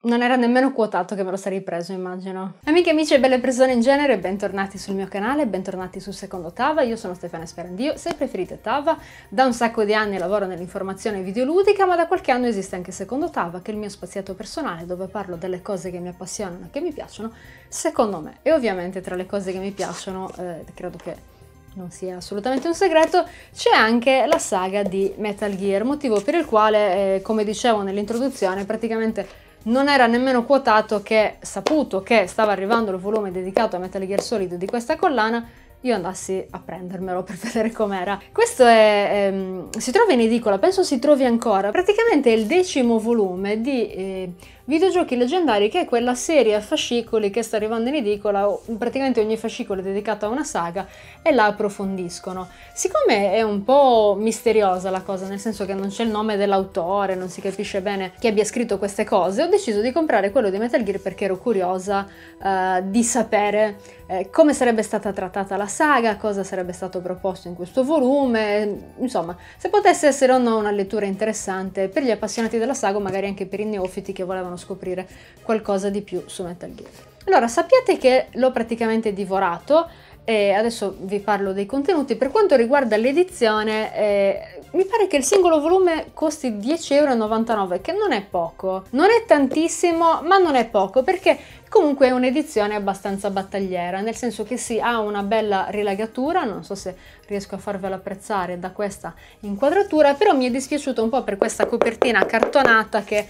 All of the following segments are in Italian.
non era nemmeno quotato che me lo sarei preso, immagino. Amiche, amici e belle persone in genere, bentornati sul mio canale, bentornati su Secondo Tava, io sono Stefania Sperandio, se preferite Tava, da un sacco di anni lavoro nell'informazione videoludica, ma da qualche anno esiste anche Secondo Tava, che è il mio spaziato personale dove parlo delle cose che mi appassionano e che mi piacciono, secondo me. E ovviamente tra le cose che mi piacciono, eh, credo che non sia assolutamente un segreto, c'è anche la saga di Metal Gear, motivo per il quale, eh, come dicevo nell'introduzione, praticamente non era nemmeno quotato che, saputo che stava arrivando il volume dedicato a Metal Gear Solid di questa collana, io andassi a prendermelo per vedere com'era. Questo è, ehm, si trova in edicola, penso si trovi ancora, praticamente è il decimo volume di eh, videogiochi leggendari, che è quella serie a fascicoli che sta arrivando in edicola, praticamente ogni fascicolo è dedicato a una saga e la approfondiscono. Siccome è un po' misteriosa la cosa, nel senso che non c'è il nome dell'autore, non si capisce bene chi abbia scritto queste cose, ho deciso di comprare quello di Metal Gear perché ero curiosa uh, di sapere eh, come sarebbe stata trattata la saga, cosa sarebbe stato proposto in questo volume, insomma, se potesse essere o no una lettura interessante per gli appassionati della saga magari anche per i neofiti che volevano scoprire qualcosa di più su Metal Gear. Allora, sappiate che l'ho praticamente divorato e adesso vi parlo dei contenuti. Per quanto riguarda l'edizione, eh, mi pare che il singolo volume costi 10,99€, che non è poco. Non è tantissimo, ma non è poco, perché comunque è un'edizione abbastanza battagliera, nel senso che sì, ha una bella rilagatura, non so se riesco a farvela apprezzare da questa inquadratura, però mi è dispiaciuto un po' per questa copertina cartonata che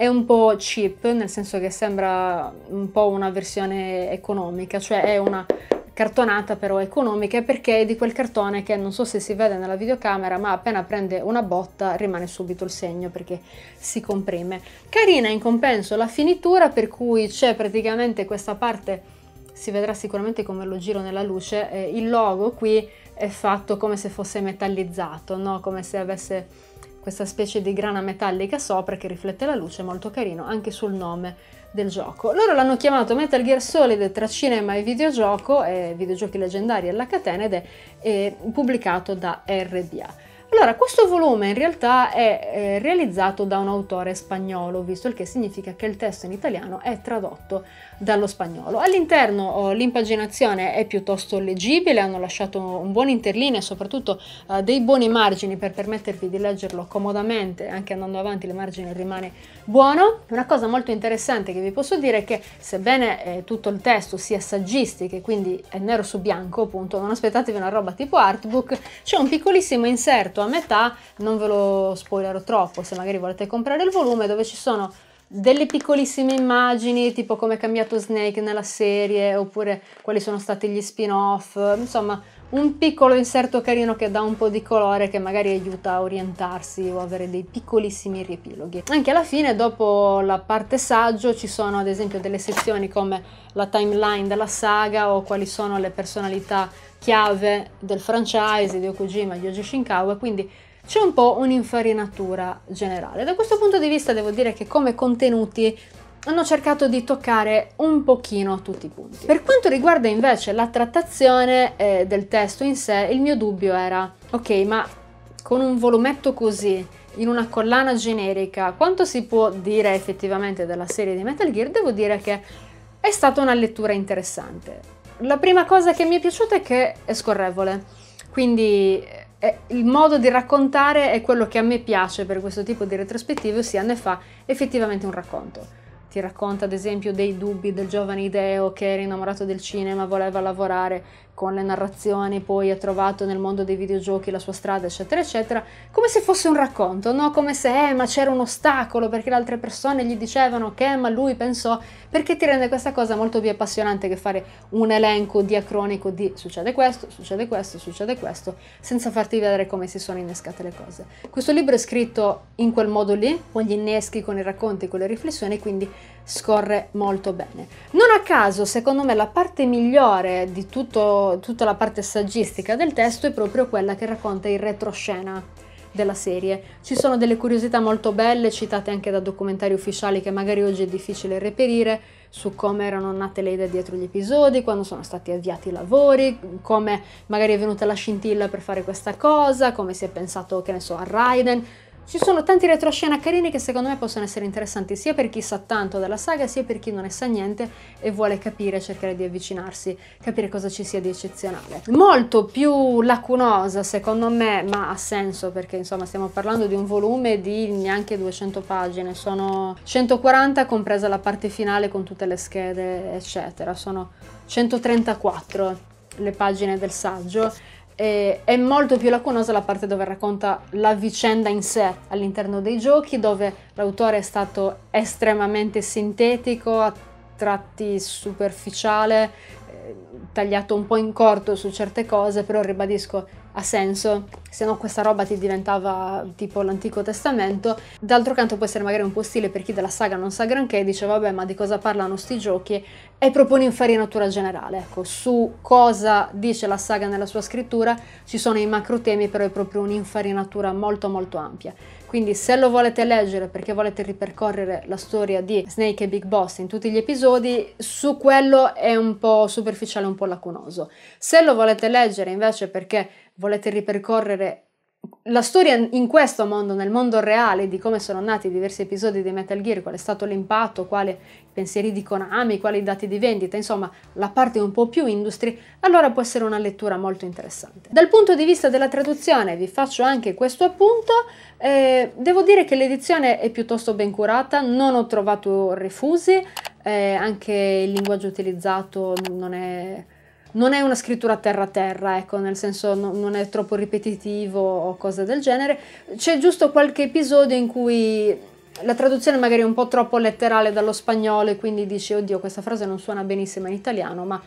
è un po' cheap, nel senso che sembra un po' una versione economica, cioè è una cartonata però economica perché è di quel cartone che non so se si vede nella videocamera ma appena prende una botta rimane subito il segno perché si comprime. Carina in compenso la finitura per cui c'è praticamente questa parte, si vedrà sicuramente come lo giro nella luce, eh, il logo qui è fatto come se fosse metallizzato, no? come se avesse questa specie di grana metallica sopra che riflette la luce, molto carino, anche sul nome del gioco. Loro l'hanno chiamato Metal Gear Solid tra cinema e videogioco, e videogiochi leggendari alla catena ed è, è pubblicato da RBA. Allora, questo volume in realtà è eh, realizzato da un autore spagnolo, visto il che significa che il testo in italiano è tradotto dallo spagnolo. All'interno oh, l'impaginazione è piuttosto leggibile, hanno lasciato un buon interlinea e soprattutto eh, dei buoni margini per permettervi di leggerlo comodamente, anche andando avanti le margini rimane buono. Una cosa molto interessante che vi posso dire è che sebbene eh, tutto il testo sia saggistico e quindi è nero su bianco, appunto, non aspettatevi una roba tipo artbook, c'è un piccolissimo inserto a metà, non ve lo spoilerò troppo se magari volete comprare il volume, dove ci sono delle piccolissime immagini, tipo come è cambiato Snake nella serie, oppure quali sono stati gli spin-off, insomma un piccolo inserto carino che dà un po' di colore che magari aiuta a orientarsi o avere dei piccolissimi riepiloghi. Anche alla fine, dopo la parte saggio, ci sono ad esempio delle sezioni come la timeline della saga o quali sono le personalità chiave del franchise di Okujima Yoji Shinkawa, quindi c'è un po' un'infarinatura generale. Da questo punto di vista devo dire che come contenuti hanno cercato di toccare un pochino tutti i punti. Per quanto riguarda invece la trattazione eh, del testo in sé, il mio dubbio era, ok, ma con un volumetto così, in una collana generica, quanto si può dire effettivamente della serie di Metal Gear? Devo dire che è stata una lettura interessante la prima cosa che mi è piaciuta è che è scorrevole, quindi eh, il modo di raccontare è quello che a me piace per questo tipo di retrospettive, ossia ne fa effettivamente un racconto. Ti racconta ad esempio dei dubbi del giovane Ideo che era innamorato del cinema, voleva lavorare con le narrazioni, poi ha trovato nel mondo dei videogiochi la sua strada, eccetera, eccetera, come se fosse un racconto, no? Come se, eh, ma c'era un ostacolo perché le altre persone gli dicevano che, ma lui pensò, perché ti rende questa cosa molto più appassionante che fare un elenco diacronico di succede questo, succede questo, succede questo, senza farti vedere come si sono innescate le cose. Questo libro è scritto in quel modo lì, con gli inneschi, con i racconti, con le riflessioni, quindi scorre molto bene. Non a caso, secondo me, la parte migliore di tutto, tutta la parte saggistica del testo è proprio quella che racconta il retroscena della serie. Ci sono delle curiosità molto belle, citate anche da documentari ufficiali che magari oggi è difficile reperire, su come erano nate le idee dietro gli episodi, quando sono stati avviati i lavori, come magari è venuta la scintilla per fare questa cosa, come si è pensato, che ne so, a Raiden Ci sono tanti retroscena carini che secondo me possono essere interessanti sia per chi sa tanto della saga sia per chi non ne sa niente e vuole capire, cercare di avvicinarsi, capire cosa ci sia di eccezionale. Molto più lacunosa secondo me, ma ha senso perché insomma stiamo parlando di un volume di neanche 200 pagine, sono 140 compresa la parte finale con tutte le schede eccetera, sono 134 le pagine del saggio eh, è molto più lacunosa la parte dove racconta la vicenda in sé all'interno dei giochi, dove l'autore è stato estremamente sintetico, a tratti superficiale, eh, tagliato un po' in corto su certe cose, però ribadisco ha senso, se no questa roba ti diventava tipo l'Antico Testamento. D'altro canto può essere magari un po' stile per chi della saga non sa granché, dice vabbè ma di cosa parlano sti giochi e propone un'infarinatura generale. Ecco, su cosa dice la saga nella sua scrittura ci sono i macro temi, però è proprio un'infarinatura molto molto ampia. Quindi se lo volete leggere perché volete ripercorrere la storia di Snake e Big Boss in tutti gli episodi, su quello è un po' superficiale, un po' lacunoso. Se lo volete leggere invece perché volete ripercorrere la storia in questo mondo, nel mondo reale, di come sono nati diversi episodi di Metal Gear, qual è stato l'impatto, quali pensieri di Konami, quali dati di vendita, insomma la parte un po' più industry, allora può essere una lettura molto interessante. Dal punto di vista della traduzione vi faccio anche questo appunto, eh, devo dire che l'edizione è piuttosto ben curata, non ho trovato refusi, eh, anche il linguaggio utilizzato non è non è una scrittura terra terra, ecco, nel senso no, non è troppo ripetitivo o cose del genere. C'è giusto qualche episodio in cui la traduzione magari è un po' troppo letterale dallo spagnolo e quindi dici, oddio, questa frase non suona benissimo in italiano, ma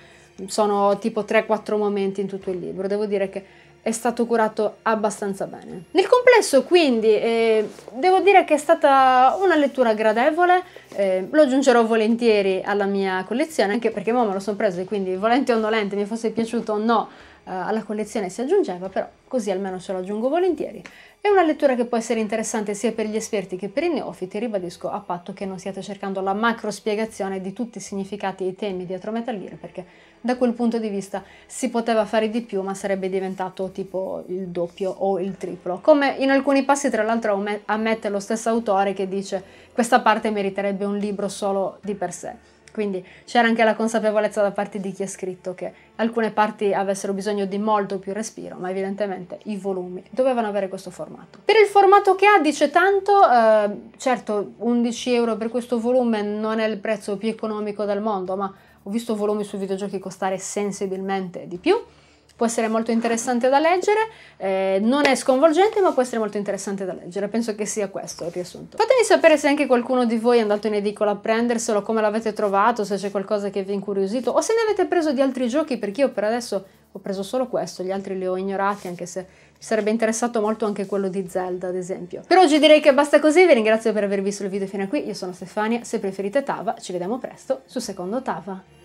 sono tipo 3-4 momenti in tutto il libro. Devo dire che è stato curato abbastanza bene. Nel complesso quindi eh, devo dire che è stata una lettura gradevole, eh, lo aggiungerò volentieri alla mia collezione anche perché mo me lo sono preso e quindi volente o nolente mi fosse piaciuto o no alla collezione si aggiungeva, però così almeno ce lo aggiungo volentieri. È una lettura che può essere interessante sia per gli esperti che per i neofiti, ribadisco a patto che non stiate cercando la macro spiegazione di tutti i significati e i temi dietro Metal Gear, perché da quel punto di vista si poteva fare di più, ma sarebbe diventato tipo il doppio o il triplo. Come in alcuni passi, tra l'altro, ammette lo stesso autore che dice questa parte meriterebbe un libro solo di per sé. Quindi c'era anche la consapevolezza da parte di chi ha scritto che alcune parti avessero bisogno di molto più respiro, ma evidentemente i volumi dovevano avere questo formato. Per il formato che ha dice tanto, eh, certo 11 euro per questo volume non è il prezzo più economico del mondo, ma ho visto volumi su videogiochi costare sensibilmente di più può essere molto interessante da leggere, eh, non è sconvolgente ma può essere molto interessante da leggere, penso che sia questo il riassunto. Fatemi sapere se anche qualcuno di voi è andato in edicola a prenderselo, come l'avete trovato, se c'è qualcosa che vi ha incuriosito o se ne avete preso di altri giochi perché io per adesso ho preso solo questo, gli altri li ho ignorati anche se mi sarebbe interessato molto anche quello di Zelda ad esempio. Per oggi direi che basta così, vi ringrazio per aver visto il video fino a qui, io sono Stefania, se preferite Tava, ci vediamo presto su Secondo Tava.